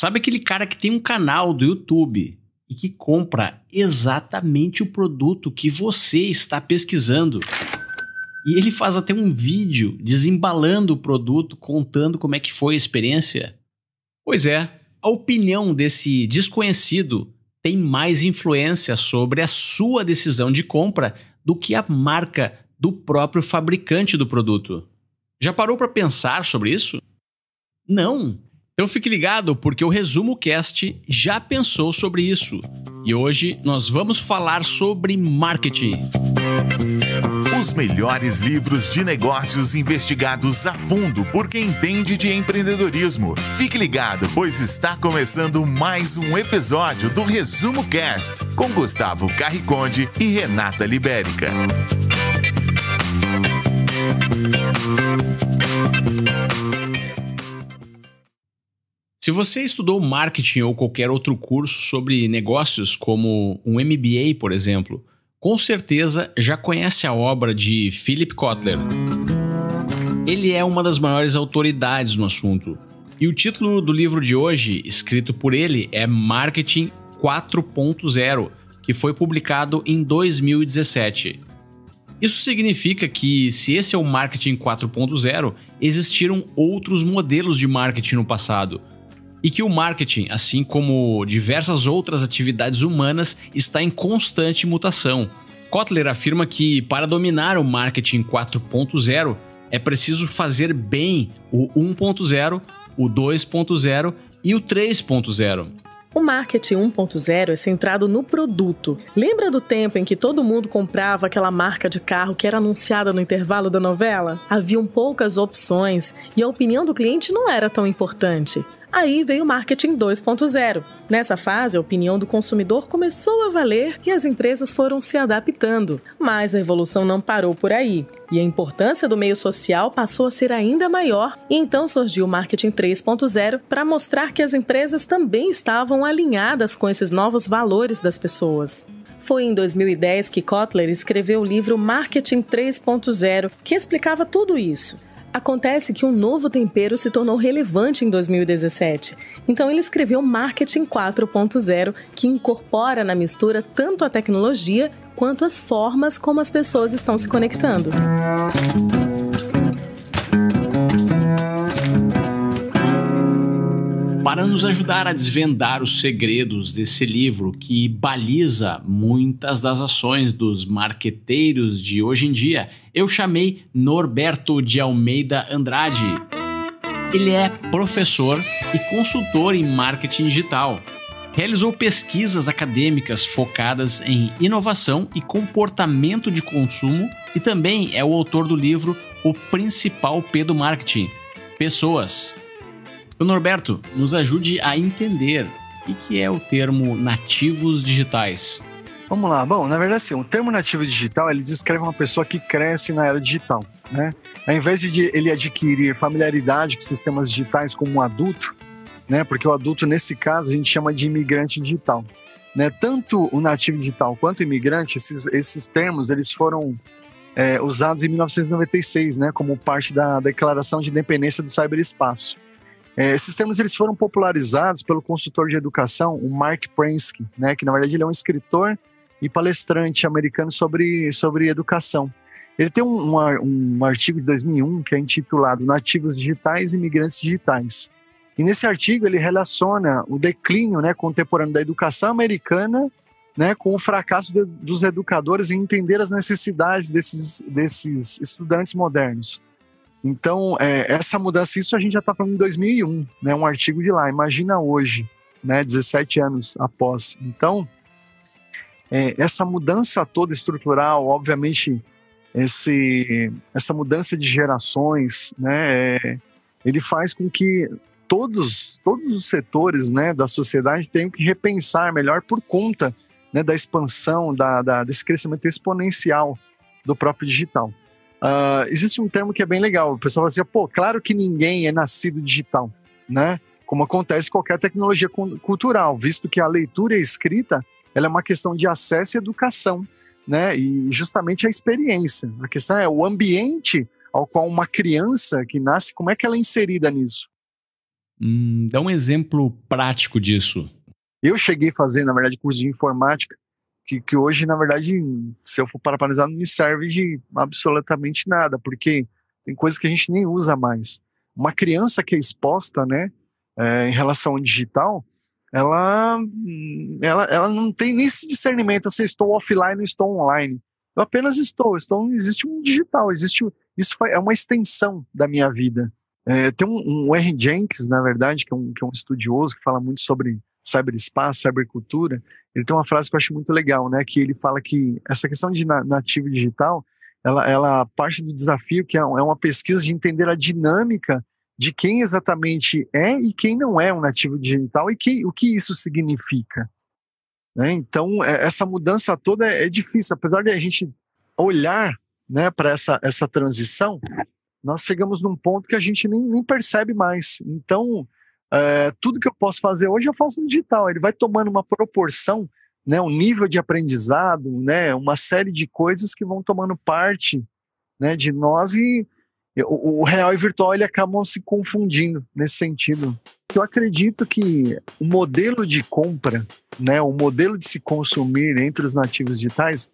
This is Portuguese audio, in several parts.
Sabe aquele cara que tem um canal do YouTube e que compra exatamente o produto que você está pesquisando? E ele faz até um vídeo desembalando o produto, contando como é que foi a experiência? Pois é, a opinião desse desconhecido tem mais influência sobre a sua decisão de compra do que a marca do próprio fabricante do produto. Já parou para pensar sobre isso? Não. Então fique ligado porque o Resumo Cast já pensou sobre isso. E hoje nós vamos falar sobre marketing. Os melhores livros de negócios investigados a fundo por quem entende de empreendedorismo. Fique ligado, pois está começando mais um episódio do Resumo Cast com Gustavo Carriconde e Renata Libérica. Se você estudou marketing ou qualquer outro curso sobre negócios, como um MBA, por exemplo, com certeza já conhece a obra de Philip Kotler. Ele é uma das maiores autoridades no assunto. E o título do livro de hoje, escrito por ele, é Marketing 4.0, que foi publicado em 2017. Isso significa que, se esse é o marketing 4.0, existiram outros modelos de marketing no passado. E que o marketing, assim como diversas outras atividades humanas, está em constante mutação. Kotler afirma que, para dominar o marketing 4.0, é preciso fazer bem o 1.0, o 2.0 e o 3.0. O marketing 1.0 é centrado no produto. Lembra do tempo em que todo mundo comprava aquela marca de carro que era anunciada no intervalo da novela? Haviam poucas opções e a opinião do cliente não era tão importante. Aí veio o marketing 2.0. Nessa fase, a opinião do consumidor começou a valer e as empresas foram se adaptando. Mas a evolução não parou por aí. E a importância do meio social passou a ser ainda maior, e então surgiu o marketing 3.0 para mostrar que as empresas também estavam alinhadas com esses novos valores das pessoas. Foi em 2010 que Kotler escreveu o livro Marketing 3.0, que explicava tudo isso. Acontece que um novo tempero se tornou relevante em 2017. Então ele escreveu Marketing 4.0, que incorpora na mistura tanto a tecnologia quanto as formas como as pessoas estão se conectando. Para nos ajudar a desvendar os segredos desse livro que baliza muitas das ações dos marqueteiros de hoje em dia, eu chamei Norberto de Almeida Andrade. Ele é professor e consultor em marketing digital. Realizou pesquisas acadêmicas focadas em inovação e comportamento de consumo e também é o autor do livro O Principal P do Marketing: Pessoas. O Norberto, nos ajude a entender o que é o termo nativos digitais. Vamos lá. Bom, na verdade, sim, o termo nativo digital ele descreve uma pessoa que cresce na era digital, né? Ao invés de ele adquirir familiaridade com sistemas digitais como um adulto, né? Porque o adulto nesse caso a gente chama de imigrante digital, né? Tanto o nativo digital quanto o imigrante, esses, esses termos eles foram é, usados em 1996, né? Como parte da Declaração de Independência do Cyberespaço. É, esses termos eles foram popularizados pelo consultor de educação, o Mark Prensky, né, que na verdade ele é um escritor e palestrante americano sobre, sobre educação. Ele tem um, um, um artigo de 2001 que é intitulado Nativos Digitais e Imigrantes Digitais. E nesse artigo ele relaciona o declínio né, contemporâneo da educação americana né, com o fracasso de, dos educadores em entender as necessidades desses, desses estudantes modernos. Então, é, essa mudança, isso a gente já está falando em 2001, né, um artigo de lá. Imagina hoje, né, 17 anos após. Então, é, essa mudança toda estrutural, obviamente, esse, essa mudança de gerações, né, é, ele faz com que todos, todos os setores né, da sociedade tenham que repensar melhor por conta né, da expansão, da, da, desse crescimento exponencial do próprio digital. Uh, existe um termo que é bem legal. O pessoal fala assim, pô, claro que ninguém é nascido digital, né? Como acontece com qualquer tecnologia cultural, visto que a leitura e a escrita ela é uma questão de acesso e educação, né? E justamente a experiência. A questão é o ambiente ao qual uma criança que nasce, como é que ela é inserida nisso? Hum, dá um exemplo prático disso. Eu cheguei a fazer, na verdade, curso de informática, que, que hoje, na verdade, se eu for para analisar, não me serve de absolutamente nada, porque tem coisas que a gente nem usa mais. Uma criança que é exposta, né, é, em relação ao digital, ela, ela, ela não tem nem esse discernimento se estou offline ou estou online. Eu apenas estou, estou existe um digital, existe isso é uma extensão da minha vida. É, tem um, um R. Jenkins, na verdade, que é, um, que é um estudioso que fala muito sobre cyberespaço, cybercultura. Ele tem uma frase que eu acho muito legal, né? Que ele fala que essa questão de nativo digital, ela, ela parte do desafio que é, é uma pesquisa de entender a dinâmica de quem exatamente é e quem não é um nativo digital e que, o que isso significa. Né? Então, é, essa mudança toda é, é difícil, apesar de a gente olhar né, para essa, essa transição, nós chegamos num ponto que a gente nem, nem percebe mais. Então, é, tudo que eu posso fazer hoje eu faço no digital. Ele vai tomando uma proporção, né, um nível de aprendizado, né, uma série de coisas que vão tomando parte né, de nós e o, o real e virtual ele acabam se confundindo nesse sentido. Eu acredito que o modelo de compra, né, o modelo de se consumir entre os nativos digitais,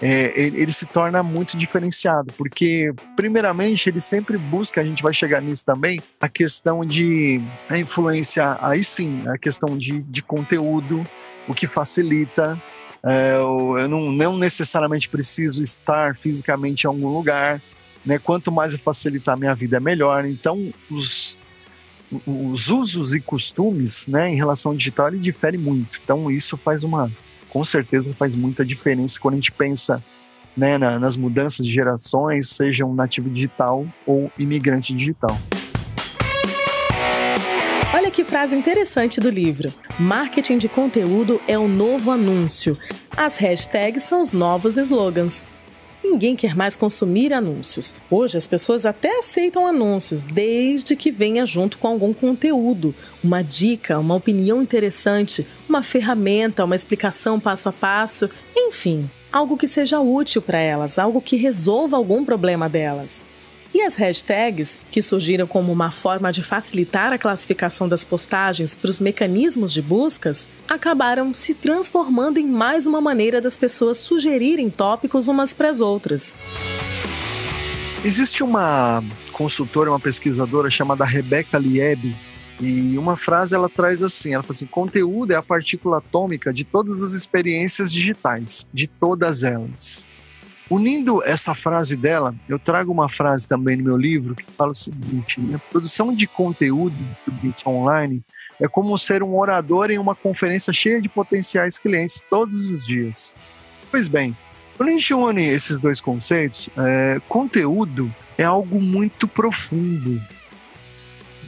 é, ele, ele, se torna muito diferenciado, porque, primeiramente, ele sempre busca, a gente vai chegar nisso também, a questão de a influência, aí sim, a questão de, de conteúdo, o que facilita. É, eu não, não necessariamente preciso estar fisicamente em algum lugar, né? Quanto mais eu facilitar a minha vida, melhor. Então, os, os usos e costumes, né, em relação ao digital, ele difere muito. Então, isso faz uma, com certeza, faz muita diferença quando a gente pensa né, na, nas mudanças de gerações, seja um nativo digital ou imigrante digital. Olha que frase interessante do livro. Marketing de conteúdo é o novo anúncio. As hashtags são os novos slogans. Ninguém quer mais consumir anúncios. Hoje as pessoas até aceitam anúncios, desde que venha junto com algum conteúdo, uma dica, uma opinião interessante, uma ferramenta, uma explicação passo a passo, enfim, algo que seja útil para elas, algo que resolva algum problema delas. E as hashtags, que surgiram como uma forma de facilitar a classificação das postagens para os mecanismos de buscas, acabaram se transformando em mais uma maneira das pessoas sugerirem tópicos umas para as outras. Existe uma consultora, uma pesquisadora chamada Rebecca Lieb, e uma frase ela traz assim, ela fala assim, conteúdo é a partícula atômica de todas as experiências digitais, de todas elas. Unindo essa frase dela, eu trago uma frase também no meu livro que fala o seguinte: a produção de conteúdo de online é como ser um orador em uma conferência cheia de potenciais clientes todos os dias. Pois bem, quando a gente une esses dois conceitos, é, conteúdo é algo muito profundo.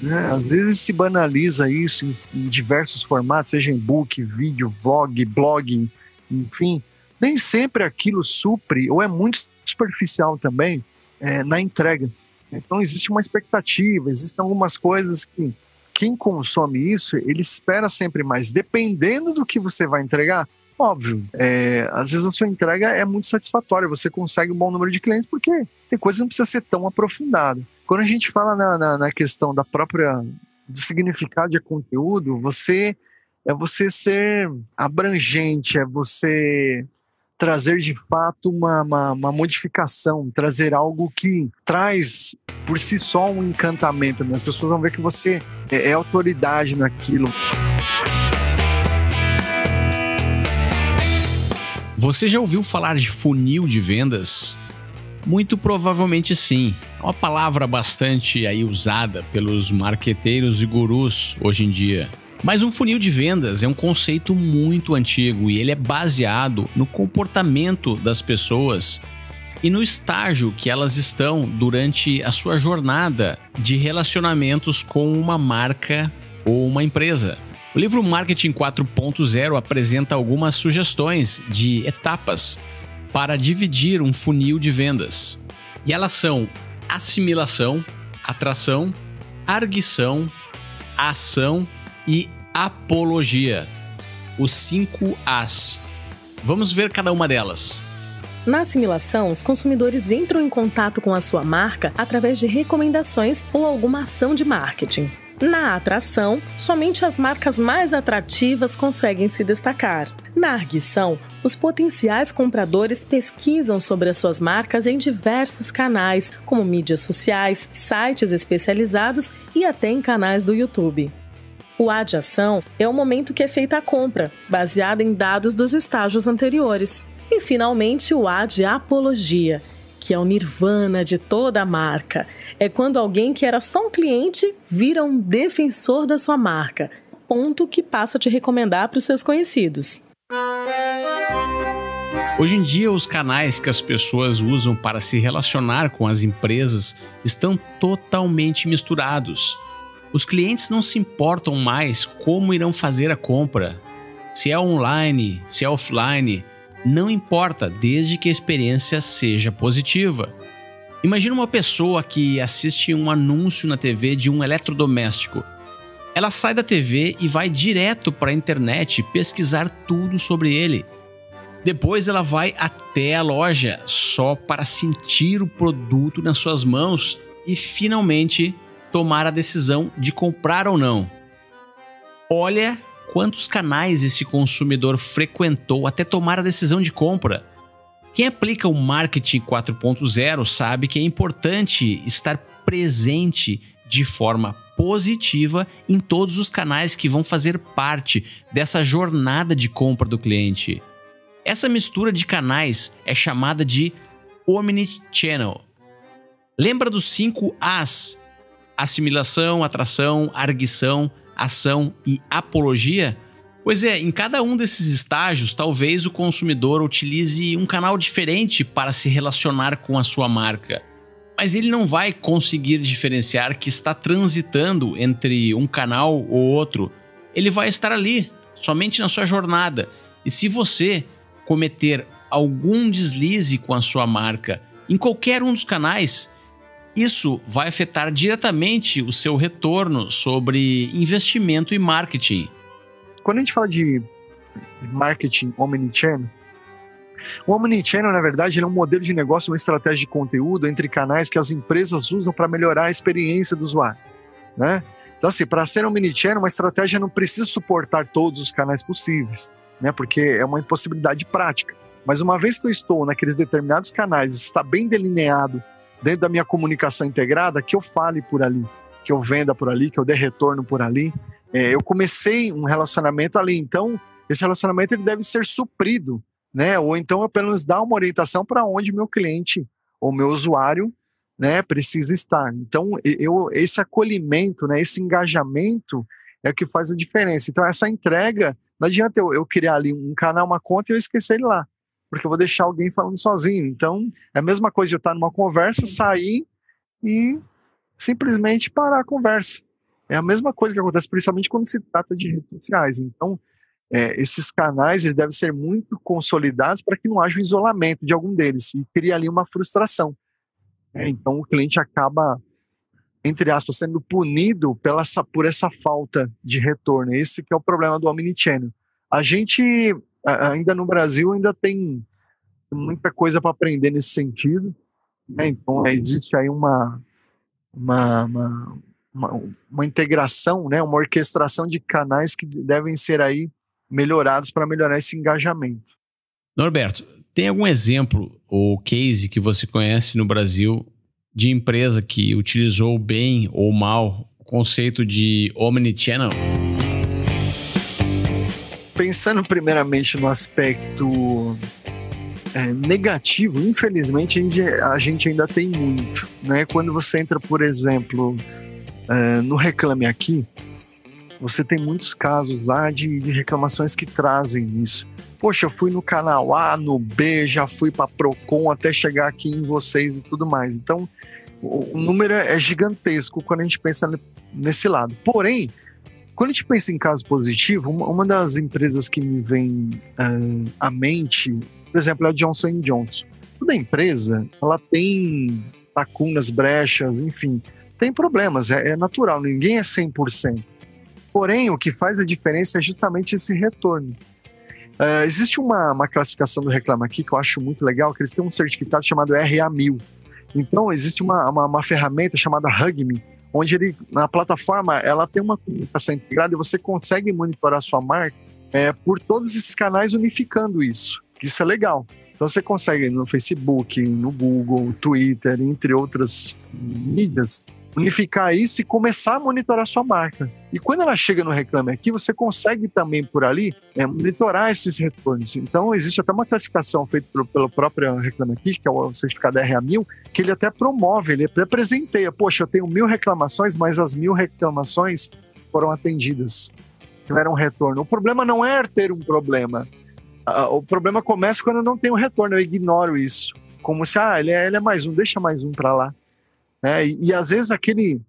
Né? Às vezes se banaliza isso em, em diversos formatos, seja em book, vídeo, vlog, blog, enfim nem sempre aquilo supre ou é muito superficial também é, na entrega. Então existe uma expectativa, existem algumas coisas que quem consome isso, ele espera sempre mais. Dependendo do que você vai entregar, óbvio, é, às vezes a sua entrega é muito satisfatória, você consegue um bom número de clientes, porque tem coisa que não precisa ser tão aprofundada. Quando a gente fala na, na, na questão da própria do significado de conteúdo, você é você ser abrangente, é você trazer de fato uma, uma, uma, modificação, trazer algo que traz por si só um encantamento. Né? As pessoas vão ver que você é, é autoridade naquilo. Você já ouviu falar de funil de vendas? Muito provavelmente sim. É uma palavra bastante aí usada pelos marqueteiros e gurus hoje em dia. Mas um funil de vendas é um conceito muito antigo e ele é baseado no comportamento das pessoas e no estágio que elas estão durante a sua jornada de relacionamentos com uma marca ou uma empresa. O livro Marketing 4.0 apresenta algumas sugestões de etapas para dividir um funil de vendas. E elas são assimilação, atração, arguição, ação e apologia. Os cinco As. Vamos ver cada uma delas. Na assimilação, os consumidores entram em contato com a sua marca através de recomendações ou alguma ação de marketing. Na atração, somente as marcas mais atrativas conseguem se destacar. Na arguição, os potenciais compradores pesquisam sobre as suas marcas em diversos canais, como mídias sociais, sites especializados e até em canais do YouTube. O A de ação é o momento que é feita a compra, baseada em dados dos estágios anteriores. E finalmente o A de apologia, que é o nirvana de toda a marca. É quando alguém que era só um cliente vira um defensor da sua marca, ponto que passa a te recomendar para os seus conhecidos. Hoje em dia, os canais que as pessoas usam para se relacionar com as empresas estão totalmente misturados. Os clientes não se importam mais como irão fazer a compra, se é online, se é offline, não importa, desde que a experiência seja positiva. Imagina uma pessoa que assiste um anúncio na TV de um eletrodoméstico. Ela sai da TV e vai direto para a internet pesquisar tudo sobre ele. Depois ela vai até a loja só para sentir o produto nas suas mãos e finalmente tomar a decisão de comprar ou não. Olha quantos canais esse consumidor frequentou até tomar a decisão de compra. Quem aplica o marketing 4.0 sabe que é importante estar presente de forma positiva em todos os canais que vão fazer parte dessa jornada de compra do cliente. Essa mistura de canais é chamada de Omnichannel. Lembra dos 5 As? Assimilação, atração, arguição, ação e apologia? Pois é, em cada um desses estágios, talvez o consumidor utilize um canal diferente para se relacionar com a sua marca. Mas ele não vai conseguir diferenciar que está transitando entre um canal ou outro. Ele vai estar ali, somente na sua jornada. E se você cometer algum deslize com a sua marca em qualquer um dos canais, isso vai afetar diretamente o seu retorno sobre investimento e marketing. Quando a gente fala de marketing omnichannel, o omnichannel, na verdade, é um modelo de negócio, uma estratégia de conteúdo entre canais que as empresas usam para melhorar a experiência do usuário, né? Então, assim, para ser omnichannel, uma estratégia não precisa suportar todos os canais possíveis, né? Porque é uma impossibilidade prática. Mas uma vez que eu estou naqueles determinados canais, está bem delineado dentro da minha comunicação integrada, que eu fale por ali, que eu venda por ali, que eu dê retorno por ali. É, eu comecei um relacionamento ali, então esse relacionamento ele deve ser suprido, né? Ou então menos dar uma orientação para onde meu cliente ou meu usuário, né, precisa estar. Então eu esse acolhimento, né, esse engajamento é o que faz a diferença. Então essa entrega não adianta eu, eu criar ali um canal, uma conta e eu esquecer ele lá porque eu vou deixar alguém falando sozinho. Então, é a mesma coisa de eu estar numa conversa, sair e simplesmente parar a conversa. É a mesma coisa que acontece, principalmente quando se trata de redes sociais. Então, é, esses canais eles devem ser muito consolidados para que não haja um isolamento de algum deles e cria ali uma frustração. É, então, o cliente acaba, entre aspas, sendo punido pela, por essa falta de retorno. Esse que é o problema do Omnichannel. A gente ainda no Brasil ainda tem muita coisa para aprender nesse sentido. Né? Então existe aí uma, uma, uma, uma, uma integração, né? uma orquestração de canais que devem ser aí melhorados para melhorar esse engajamento. Norberto, tem algum exemplo ou case que você conhece no Brasil de empresa que utilizou bem ou mal o conceito de omnichannel? Pensando primeiramente no aspecto é, negativo, infelizmente a gente, ainda tem muito. Né? Quando você entra, por exemplo, é, no Reclame Aqui, você tem muitos casos lá de, de, reclamações que trazem isso. Poxa, eu fui no canal A, no B, já fui para Procon até chegar aqui em vocês e tudo mais. Então, o, o número é gigantesco quando a gente pensa nesse lado. Porém, quando a gente pensa em caso positivo, uma, das empresas que me vem uh, à mente, por exemplo, é a Johnson Johnson. Toda empresa, ela tem lacunas, brechas, enfim, tem problemas, é, é natural, ninguém é 100%. Porém, o que faz a diferença é justamente esse retorno. Uh, existe uma, uma classificação do Reclama Aqui que eu acho muito legal, que eles têm um certificado chamado RA1000. Então, existe uma, uma, uma ferramenta chamada HugMe, onde ele, na plataforma ela tem uma comunicação integrada e você consegue monitorar a sua marca é, por todos esses canais unificando isso. Isso é legal. Então você consegue no Facebook, no Google, Twitter, entre outras mídias, unificar isso e começar a monitorar a sua marca. E quando ela chega no Reclame Aqui, você consegue também por ali é, monitorar esses retornos. Então, existe até uma classificação feita pelo, pelo próprio Reclame Aqui, que é o certificado RA1000, que ele até promove, ele até presenteia. Poxa, eu tenho mil reclamações, mas as mil reclamações foram atendidas. Tiveram um retorno. O problema não é ter um problema. O problema começa quando eu não tenho retorno, eu ignoro isso. Como se, ah, ele é, ele é mais um, deixa mais um para lá. É, e, e, às vezes aquele,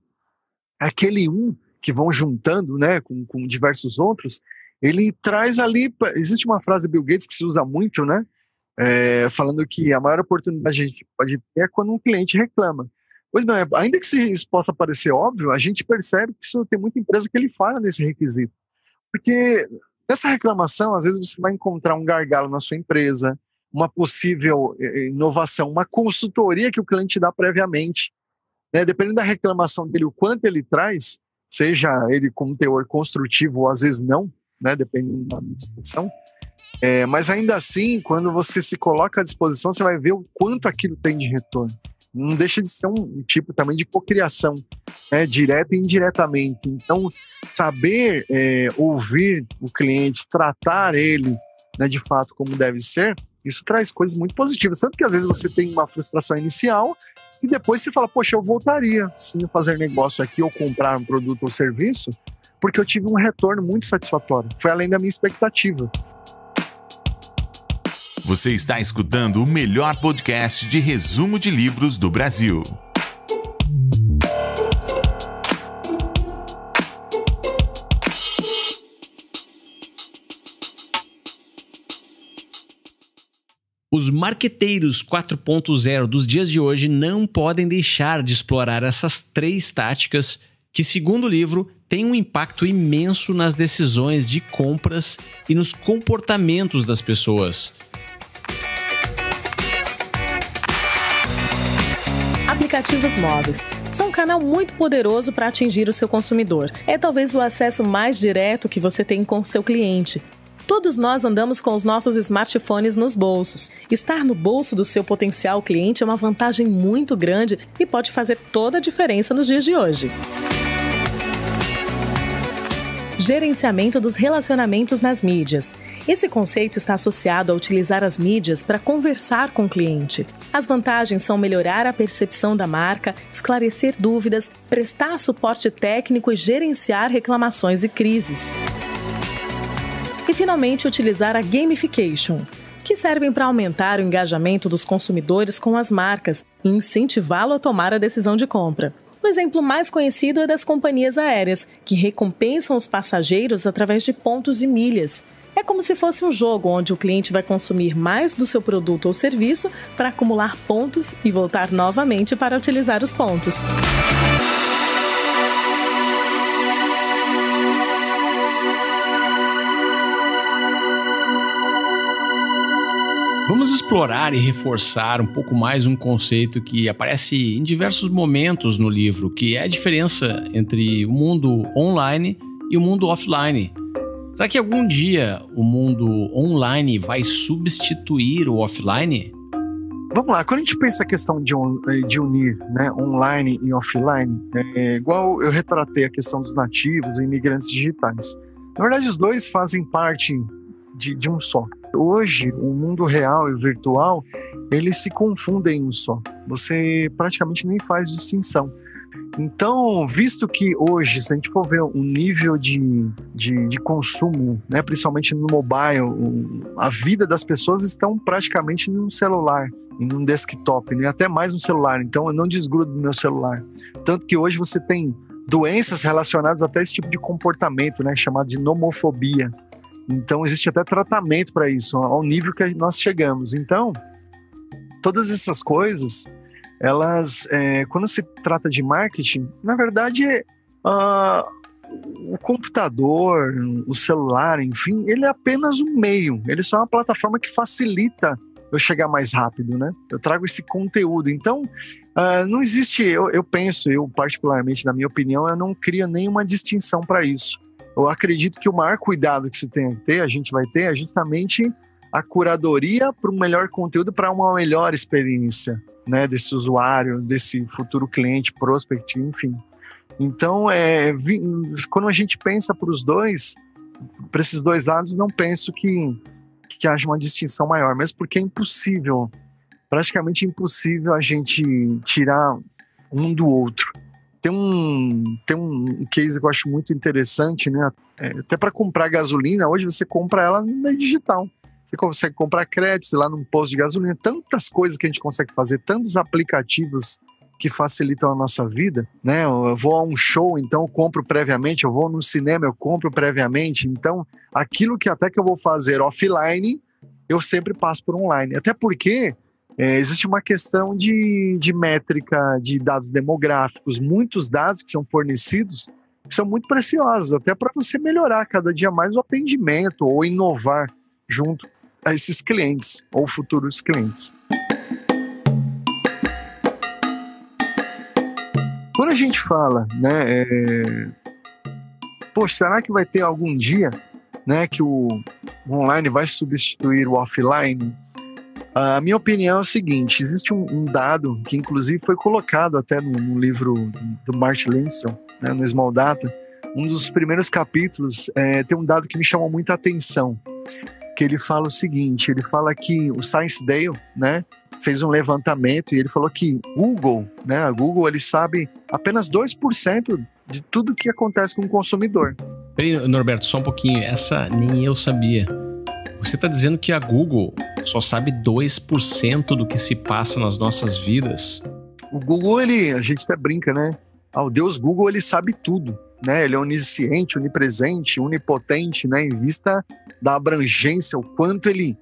aquele um que vão juntando né, com, com diversos outros, ele traz ali. Existe uma frase Bill Gates que se usa muito, né? É, falando que a maior oportunidade a gente pode ter é quando um cliente reclama. Pois bem, ainda que isso possa parecer óbvio, a gente percebe que isso tem muita empresa que ele falha nesse requisito. Porque nessa reclamação, às vezes você vai encontrar um gargalo na sua empresa, uma possível eh, inovação, uma consultoria que o cliente dá previamente né, dependendo da reclamação dele, o quanto ele traz, seja ele com teor construtivo ou às vezes não, né, dependendo da discussão, é, mas ainda assim, quando você se coloca à disposição, você vai ver o quanto aquilo tem de retorno. Não deixa de ser um tipo também de cocriação, né, direta e indiretamente. Então, saber é, ouvir o cliente, tratar ele né, de fato como deve ser, isso traz coisas muito positivas. Tanto que às vezes você tem uma frustração inicial e depois você fala, poxa, eu voltaria sim fazer negócio aqui ou comprar um produto ou serviço, porque eu tive um retorno muito satisfatório. Foi além da minha expectativa. Você está escutando o melhor podcast de resumo de livros do Brasil. Os marqueteiros 4.0 dos dias de hoje não podem deixar de explorar essas três táticas que, segundo o livro, têm um impacto imenso nas decisões de compras e nos comportamentos das pessoas. Aplicativos móveis são um canal muito poderoso para atingir o seu consumidor. É talvez o acesso mais direto que você tem com seu cliente. Todos nós andamos com os nossos smartphones nos bolsos. Estar no bolso do seu potencial cliente é uma vantagem muito grande e pode fazer toda a diferença nos dias de hoje. Gerenciamento dos relacionamentos nas mídias. Esse conceito está associado a utilizar as mídias para conversar com o cliente. As vantagens são melhorar a percepção da marca, esclarecer dúvidas, prestar suporte técnico e gerenciar reclamações e crises e finalmente utilizar a gamification, que servem para aumentar o engajamento dos consumidores com as marcas e incentivá-lo a tomar a decisão de compra. O exemplo mais conhecido é das companhias aéreas, que recompensam os passageiros através de pontos e milhas. É como se fosse um jogo onde o cliente vai consumir mais do seu produto ou serviço para acumular pontos e voltar novamente para utilizar os pontos. Vamos explorar e reforçar um pouco mais um conceito que aparece em diversos momentos no livro, que é a diferença entre o mundo online e o mundo offline. Será que algum dia o mundo online vai substituir o offline? Vamos lá, quando a gente pensa a questão de, de unir né, online e offline, é igual eu retratei a questão dos nativos e imigrantes digitais. Na verdade, os dois fazem parte de, de um só. Hoje, o mundo real e o virtual, eles se confundem em um só. Você praticamente nem faz distinção. Então, visto que hoje, se a gente for ver o nível de, de, de, consumo, né, principalmente no mobile, a vida das pessoas estão praticamente no celular e num desktop, né, até mais no celular. Então, eu não desgrudo do meu celular. Tanto que hoje você tem doenças relacionadas até esse tipo de comportamento, né, chamado de nomofobia. Então, existe até tratamento para isso, ao nível que nós chegamos. Então, todas essas coisas, elas, é, quando se trata de marketing, na verdade, uh, o computador, o celular, enfim, ele é apenas um meio, ele é só uma plataforma que facilita eu chegar mais rápido, né? Eu trago esse conteúdo. Então, Uh, não existe, eu, eu penso, eu particularmente, na minha opinião, eu não crio nenhuma distinção para isso. Eu acredito que o maior cuidado que se tem a ter, a gente vai ter, é justamente a curadoria para um melhor conteúdo, para uma melhor experiência né, desse usuário, desse futuro cliente, prospect, enfim. Então, é, quando a gente pensa para os dois, para esses dois lados, não penso que, que haja uma distinção maior, mesmo porque é impossível praticamente impossível a gente tirar um do outro. Tem um, tem um case que eu acho muito interessante, né? É, até para comprar gasolina, hoje você compra ela meio digital. Você consegue comprar crédito lá num posto de gasolina. Tantas coisas que a gente consegue fazer, tantos aplicativos que facilitam a nossa vida, né? Eu vou a um show, então eu compro previamente, eu vou no cinema, eu compro previamente. Então, aquilo que até que eu vou fazer offline, eu sempre passo por online. Até porque é, existe uma questão de, de métrica de dados demográficos, muitos dados que são fornecidos são muito preciosos, até para você melhorar cada dia mais o atendimento ou inovar junto a esses clientes ou futuros clientes. Quando a gente fala, né, é... poxa, será que vai ter algum dia, né, que o online vai substituir o offline? A minha opinião é o seguinte: existe um, um dado que, inclusive, foi colocado até no, no livro do Martin Lindstrom, né, no Small Data. Um dos primeiros capítulos é, tem um dado que me chamou muita atenção, que ele fala o seguinte: ele fala que o Science Dale, né, fez um levantamento e ele falou que Google, né, a Google, ele sabe apenas 2% de tudo que acontece com o consumidor. Peraí, Norberto, só um pouquinho. Essa nem eu sabia. Você está dizendo que a Google só sabe 2% do que se passa nas nossas vidas? O Google, ele, a gente até brinca, né? Ah, o Deus Google, ele sabe tudo, né? Ele é onisciente, onipresente, onipotente, né? Em vista da abrangência, o quanto ele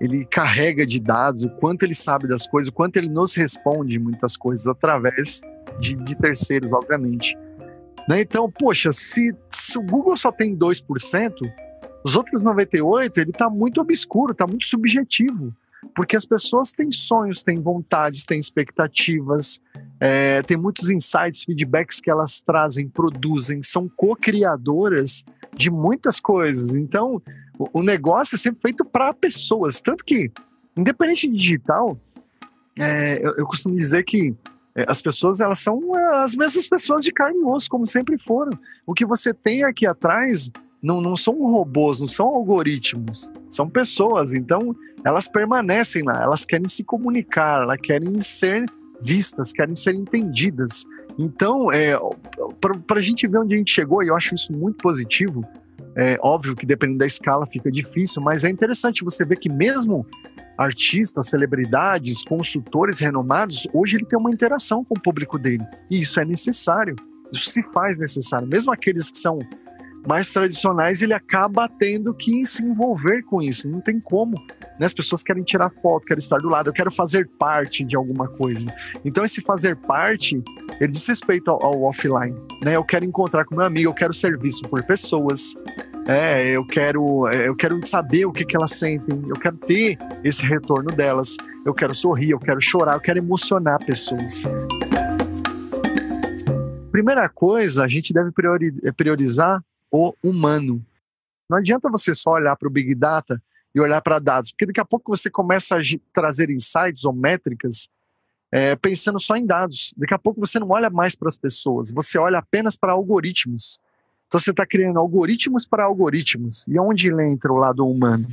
ele carrega de dados, o quanto ele sabe das coisas, o quanto ele nos responde muitas coisas através de, de terceiros, obviamente. Né? Então, poxa, se, se o Google só tem 2%, os outros 98, ele está muito obscuro, está muito subjetivo, porque as pessoas têm sonhos, têm vontades, têm expectativas, é, tem muitos insights, feedbacks que elas trazem, produzem, são co-criadoras de muitas coisas. Então, o, negócio é sempre feito para pessoas, tanto que, independente de digital, é, eu, eu costumo dizer que é, as pessoas elas são as mesmas pessoas de carne e osso, como sempre foram. O que você tem aqui atrás não, não são robôs, não são algoritmos, são pessoas. Então, elas permanecem lá, elas querem se comunicar, elas querem ser vistas, querem ser entendidas. Então, é, para a gente ver onde a gente chegou, e eu acho isso muito positivo, é óbvio que dependendo da escala fica difícil, mas é interessante você ver que mesmo artistas, celebridades, consultores renomados, hoje ele tem uma interação com o público dele. E isso é necessário. Isso se faz necessário. Mesmo aqueles que são mais tradicionais, ele acaba tendo que se envolver com isso. Não tem como. Né? As pessoas querem tirar foto, querem estar do lado, eu quero fazer parte de alguma coisa. Então, esse fazer parte, ele diz respeito ao, ao offline. Né? Eu quero encontrar com meu amigo, eu quero ser visto por pessoas. É, eu quero, é, eu quero saber o que, que elas sentem, eu quero ter esse retorno delas, eu quero sorrir, eu quero chorar, eu quero emocionar pessoas. Primeira coisa, a gente deve priorizar o humano. Não adianta você só olhar para o Big Data e olhar para dados, porque daqui a pouco você começa a trazer insights ou métricas é, pensando só em dados. Daqui a pouco você não olha mais para as pessoas, você olha apenas para algoritmos. Então você está criando algoritmos para algoritmos. E onde entra o lado humano?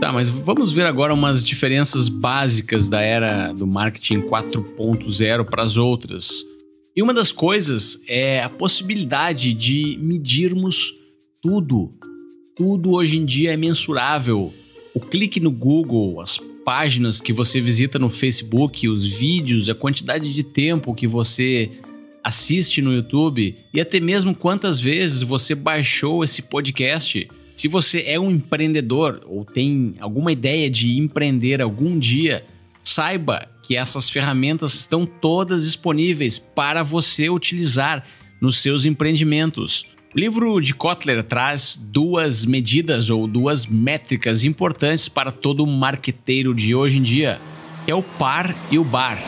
Tá, mas vamos ver agora umas diferenças básicas da era do marketing 4.0 para as outras. E uma das coisas é a possibilidade de medirmos tudo. Tudo hoje em dia é mensurável. O clique no Google, as páginas que você visita no Facebook, os vídeos, a quantidade de tempo que você assiste no YouTube e até mesmo quantas vezes você baixou esse podcast. Se você é um empreendedor ou tem alguma ideia de empreender algum dia, saiba que essas ferramentas estão todas disponíveis para você utilizar nos seus empreendimentos. O livro de Kotler traz duas medidas ou duas métricas importantes para todo marqueteiro de hoje em dia. que é o par e o bar.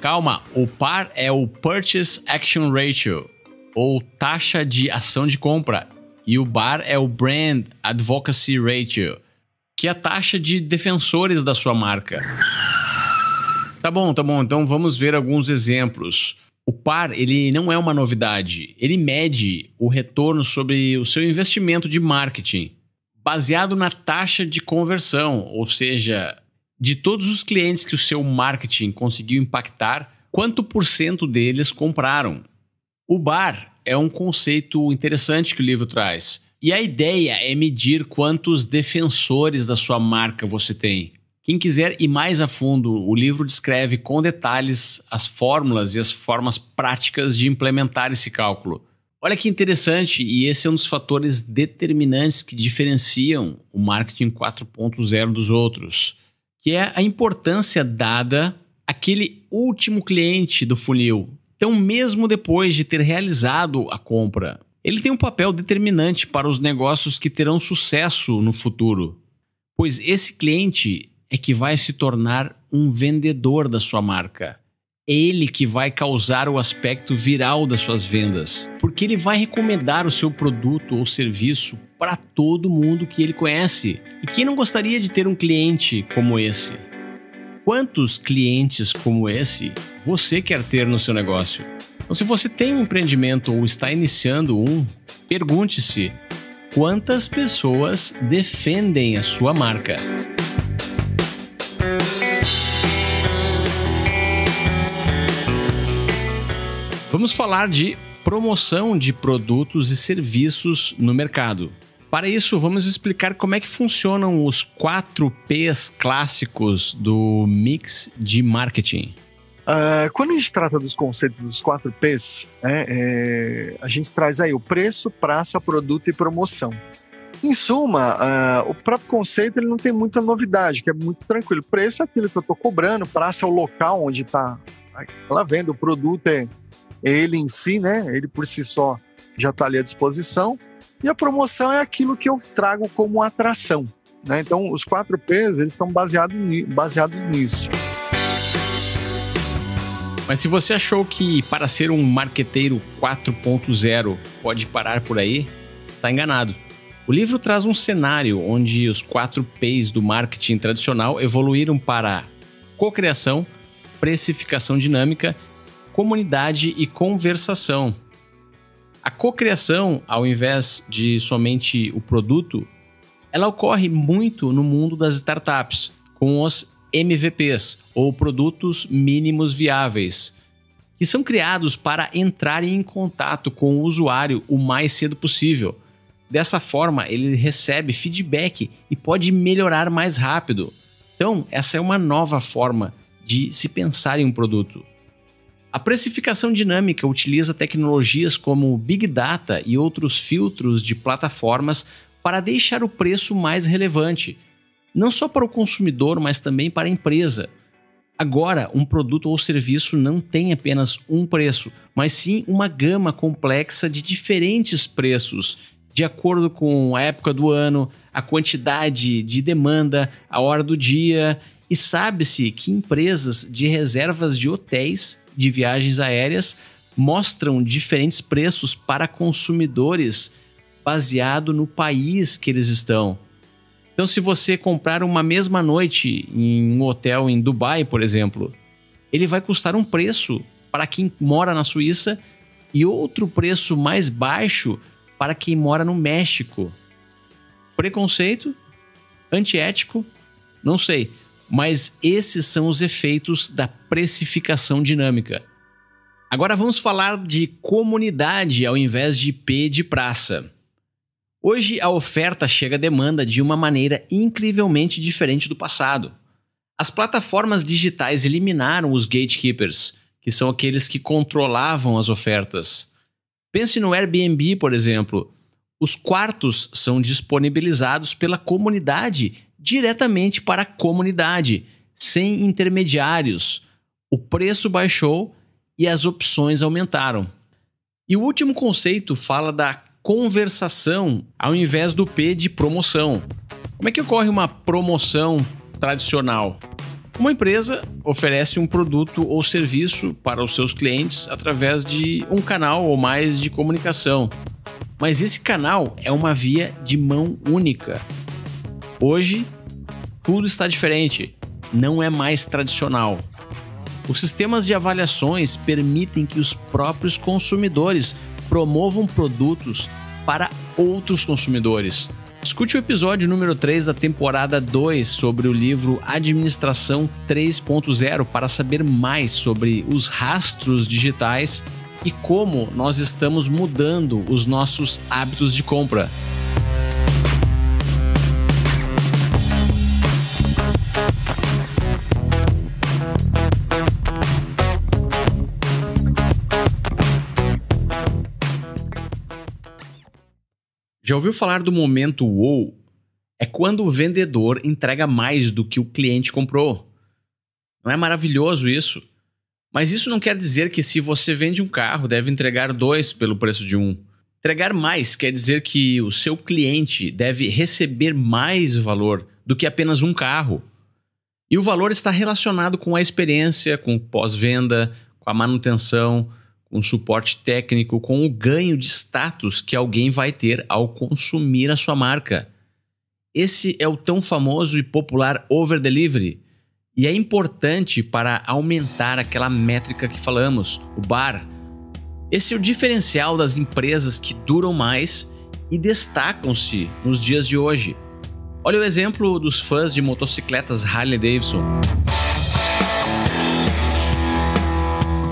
Calma, o par é o Purchase Action Ratio, ou taxa de ação de compra, e o bar é o Brand Advocacy Ratio, que é a taxa de defensores da sua marca. Tá bom, tá bom, então vamos ver alguns exemplos. O par, ele não é uma novidade. Ele mede o retorno sobre o seu investimento de marketing, baseado na taxa de conversão, ou seja, de todos os clientes que o seu marketing conseguiu impactar, quanto por cento deles compraram. O bar é um conceito interessante que o livro traz. E a ideia é medir quantos defensores da sua marca você tem. Quem quiser ir mais a fundo, o livro descreve com detalhes as fórmulas e as formas práticas de implementar esse cálculo. Olha que interessante, e esse é um dos fatores determinantes que diferenciam o marketing 4.0 dos outros, que é a importância dada àquele último cliente do funil. Então, mesmo depois de ter realizado a compra, ele tem um papel determinante para os negócios que terão sucesso no futuro, pois esse cliente é que vai se tornar um vendedor da sua marca. É ele que vai causar o aspecto viral das suas vendas, porque ele vai recomendar o seu produto ou serviço para todo mundo que ele conhece. E quem não gostaria de ter um cliente como esse? Quantos clientes como esse você quer ter no seu negócio? Então, se você tem um empreendimento ou está iniciando um, pergunte-se quantas pessoas defendem a sua marca. Vamos falar de promoção de produtos e serviços no mercado. Para isso, vamos explicar como é que funcionam os 4 P's clássicos do mix de marketing. Uh, quando a gente trata dos conceitos dos 4 P's, né, é, a gente traz aí o preço, praça, produto e promoção. Em suma, uh, o próprio conceito ele não tem muita novidade, que é muito tranquilo. Preço é aquilo que eu estou cobrando, praça é o local onde está ela venda, o produto é ele em si, né? Ele por si só já está ali à disposição. E a promoção é aquilo que eu trago como atração. Né? Então, os quatro P's eles estão baseados, baseados nisso. Mas se você achou que para ser um marqueteiro 4.0 pode parar por aí, está enganado. O livro traz um cenário onde os quatro P's do marketing tradicional evoluíram para cocriação, precificação dinâmica comunidade e conversação. A cocriação, ao invés de somente o produto, ela ocorre muito no mundo das startups, com os MVPs, ou produtos mínimos viáveis, que são criados para entrarem em contato com o usuário o mais cedo possível. Dessa forma, ele recebe feedback e pode melhorar mais rápido. Então, essa é uma nova forma de se pensar em um produto. A precificação dinâmica utiliza tecnologias como Big Data e outros filtros de plataformas para deixar o preço mais relevante, não só para o consumidor, mas também para a empresa. Agora, um produto ou serviço não tem apenas um preço, mas sim uma gama complexa de diferentes preços, de acordo com a época do ano, a quantidade de demanda, a hora do dia, e sabe-se que empresas de reservas de hotéis de viagens aéreas mostram diferentes preços para consumidores baseado no país que eles estão. Então, se você comprar uma mesma noite em um hotel em Dubai, por exemplo, ele vai custar um preço para quem mora na Suíça e outro preço mais baixo para quem mora no México. Preconceito? Antiético? Não sei. Mas esses são os efeitos da precificação dinâmica. Agora vamos falar de comunidade ao invés de P de praça. Hoje a oferta chega à demanda de uma maneira incrivelmente diferente do passado. As plataformas digitais eliminaram os gatekeepers, que são aqueles que controlavam as ofertas. Pense no Airbnb, por exemplo. Os quartos são disponibilizados pela comunidade diretamente para a comunidade, sem intermediários. O preço baixou e as opções aumentaram. E o último conceito fala da conversação ao invés do P de promoção. Como é que ocorre uma promoção tradicional? Uma empresa oferece um produto ou serviço para os seus clientes através de um canal ou mais de comunicação. Mas esse canal é uma via de mão única. Hoje, tudo está diferente, não é mais tradicional. Os sistemas de avaliações permitem que os próprios consumidores promovam produtos para outros consumidores. Escute o episódio número 3 da temporada 2 sobre o livro Administração 3.0 para saber mais sobre os rastros digitais e como nós estamos mudando os nossos hábitos de compra. Já ouviu falar do momento wow? É quando o vendedor entrega mais do que o cliente comprou. Não é maravilhoso isso? Mas isso não quer dizer que se você vende um carro, deve entregar dois pelo preço de um. Entregar mais quer dizer que o seu cliente deve receber mais valor do que apenas um carro. E o valor está relacionado com a experiência, com pós-venda, com a manutenção, um suporte técnico com o ganho de status que alguém vai ter ao consumir a sua marca. Esse é o tão famoso e popular over delivery e é importante para aumentar aquela métrica que falamos, o bar. Esse é o diferencial das empresas que duram mais e destacam-se nos dias de hoje. Olha o exemplo dos fãs de motocicletas Harley Davidson.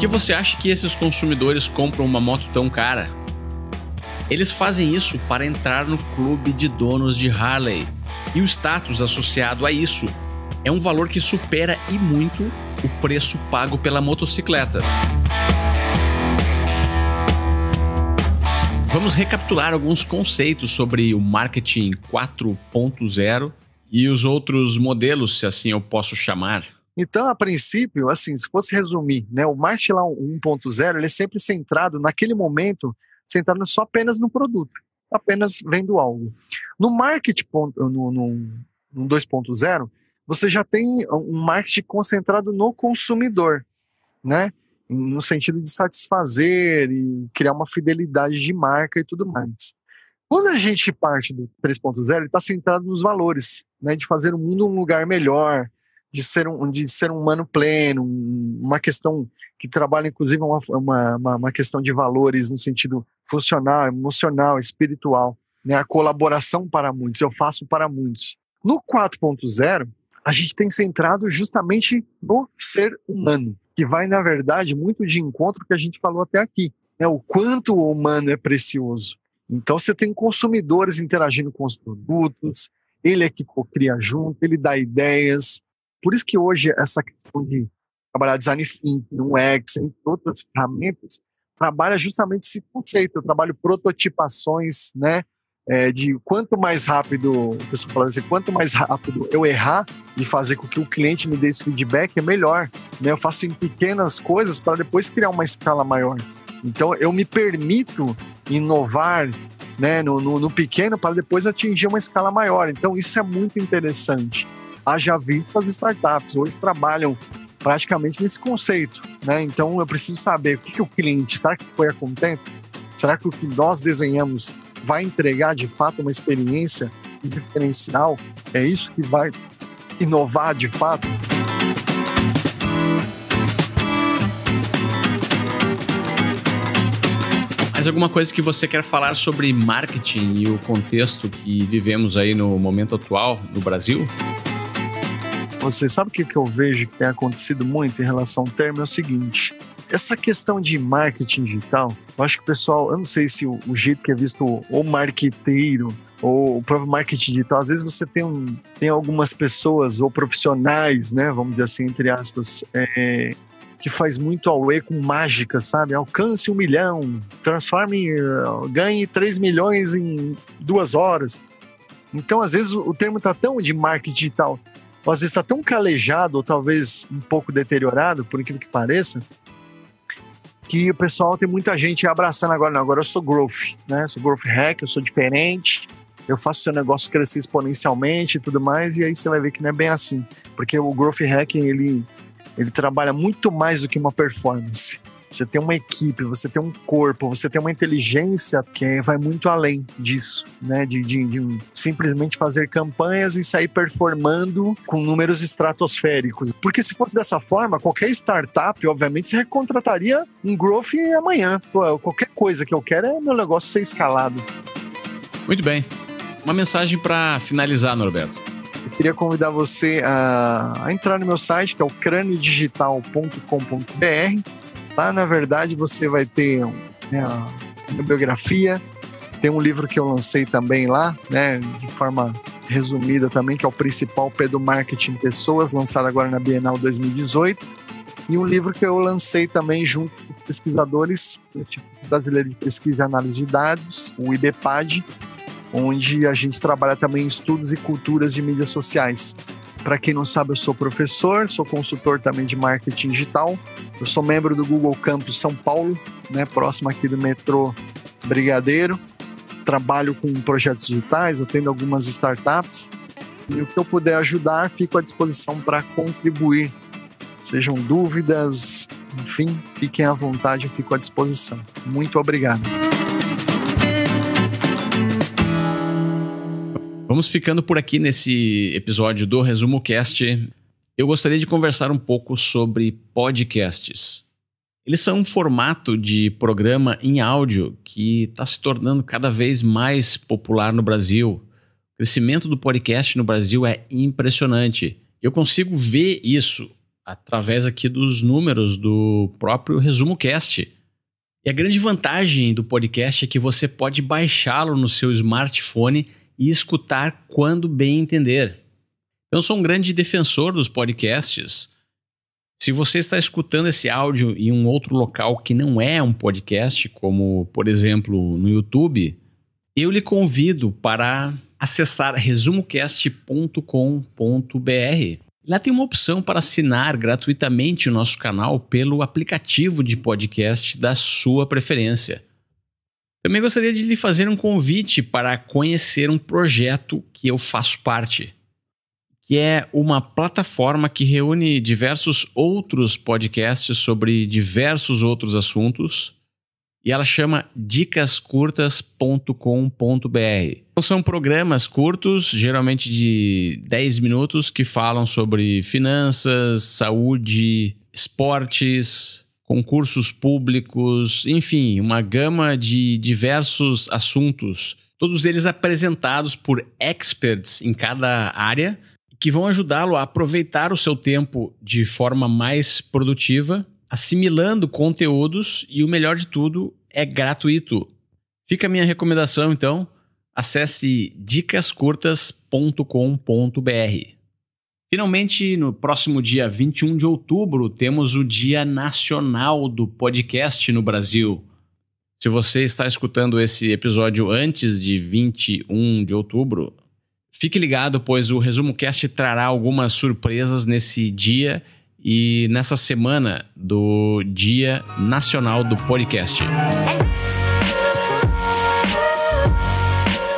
Que você acha que esses consumidores compram uma moto tão cara? Eles fazem isso para entrar no clube de donos de Harley. E o status associado a isso é um valor que supera e muito o preço pago pela motocicleta. Vamos recapitular alguns conceitos sobre o marketing 4.0 e os outros modelos, se assim eu posso chamar. Então, a princípio, assim, se fosse resumir, né, o marketing lá 1.0, ele é sempre centrado, naquele momento, centrado só apenas no produto, apenas vendo algo. No marketing no, no, no 2.0, você já tem um marketing concentrado no consumidor, né? No sentido de satisfazer e criar uma fidelidade de marca e tudo mais. Quando a gente parte do 3.0, ele está centrado nos valores, né? De fazer o mundo um lugar melhor, de ser um, de ser um humano pleno, uma questão que trabalha inclusive uma, uma, uma questão de valores no sentido funcional, emocional, espiritual, né? a colaboração para muitos, eu faço para muitos. No 4.0, a gente tem centrado justamente no ser humano, que vai, na verdade, muito de encontro que a gente falou até aqui, né? o quanto o humano é precioso. Então, você tem consumidores interagindo com os produtos, ele é que cria junto, ele dá ideias, por isso que hoje essa questão de trabalhar design thinking, um X, entre outras ferramentas, trabalha justamente esse conceito. Eu trabalho prototipações, né? É, de quanto mais rápido, o pessoal fala assim, quanto mais rápido eu errar e fazer com que o cliente me dê esse feedback, é melhor. Né? Eu faço em pequenas coisas para depois criar uma escala maior. Então, eu me permito inovar né, no, no, no pequeno para depois atingir uma escala maior. Então, isso é muito interessante haja visto as startups. Hoje trabalham praticamente nesse conceito. Né? Então eu preciso saber o que, que o cliente, será que foi a contento? Será que o que nós desenhamos vai entregar de fato uma experiência diferencial? É isso que vai inovar de fato? Mais alguma coisa que você quer falar sobre marketing e o contexto que vivemos aí no momento atual no Brasil? Você sabe o que, que eu vejo que tem acontecido muito em relação ao termo? É o seguinte: essa questão de marketing digital, eu acho que o pessoal, eu não sei se o, o jeito que é visto o marqueteiro ou o próprio marketing digital, às vezes você tem, um, tem algumas pessoas ou profissionais, né, vamos dizer assim, entre aspas, é, que faz muito away com mágica, sabe? Alcance um milhão, transforme, ganhe 3 milhões em duas horas. Então, às vezes, o termo tá tão de marketing digital às vezes está tão calejado, ou talvez um pouco deteriorado, por incrível que pareça, que o pessoal tem muita gente abraçando agora, não, agora eu sou growth, né? sou growth hack, eu sou diferente, eu faço seu negócio crescer exponencialmente e tudo mais, e aí você vai ver que não é bem assim. Porque o growth hacking, ele, ele trabalha muito mais do que uma performance. Você tem uma equipe, você tem um corpo, você tem uma inteligência que vai muito além disso, né? De, de, de simplesmente fazer campanhas e sair performando com números estratosféricos. Porque se fosse dessa forma, qualquer startup, obviamente, você recontrataria um growth amanhã. Pô, qualquer coisa que eu quero é meu negócio ser escalado. Muito bem. Uma mensagem para finalizar, Norberto. Eu queria convidar você a, a entrar no meu site, que é o craniodigital.com.br Lá, na verdade, você vai ter né, a biografia, tem um livro que eu lancei também lá, né, de forma resumida também, que é o principal P do Marketing Pessoas, lançado agora na Bienal 2018. E um livro que eu lancei também junto com pesquisadores, o Instituto Brasileiro de Pesquisa e Análise de Dados, o IBPAD, onde a gente trabalha também estudos e culturas de mídias sociais. Para quem não sabe, eu sou professor, sou consultor também de marketing digital. Eu sou membro do Google Campus São Paulo, né, próximo aqui do metrô Brigadeiro. Trabalho com projetos digitais, atendo algumas startups. E o que eu puder ajudar, fico à disposição para contribuir. Sejam dúvidas, enfim, fiquem à vontade, eu fico à disposição. Muito obrigado. Vamos ficando por aqui nesse episódio do Resumo Cast. Eu gostaria de conversar um pouco sobre podcasts. Eles são um formato de programa em áudio que está se tornando cada vez mais popular no Brasil. O crescimento do podcast no Brasil é impressionante. Eu consigo ver isso através aqui dos números do próprio Resumo Cast. E a grande vantagem do podcast é que você pode baixá-lo no seu smartphone e escutar quando bem entender. Eu sou um grande defensor dos podcasts. Se você está escutando esse áudio em um outro local que não é um podcast, como por exemplo no YouTube, eu lhe convido para acessar resumocast.com.br. Lá tem uma opção para assinar gratuitamente o nosso canal pelo aplicativo de podcast da sua preferência. Também gostaria de lhe fazer um convite para conhecer um projeto que eu faço parte, que é uma plataforma que reúne diversos outros podcasts sobre diversos outros assuntos e ela chama dicascurtas.com.br. Então, são programas curtos, geralmente de 10 minutos, que falam sobre finanças, saúde, esportes, concursos públicos, enfim, uma gama de diversos assuntos, todos eles apresentados por experts em cada área, que vão ajudá-lo a aproveitar o seu tempo de forma mais produtiva, assimilando conteúdos e o melhor de tudo é gratuito. Fica a minha recomendação então, acesse dicascurtas.com.br. Finalmente, no próximo dia 21 de outubro, temos o Dia Nacional do Podcast no Brasil. Se você está escutando esse episódio antes de 21 de outubro, fique ligado, pois o Resumo Cast trará algumas surpresas nesse dia e nessa semana do Dia Nacional do Podcast.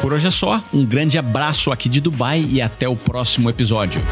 Por hoje é só, um grande abraço aqui de Dubai e até o próximo episódio.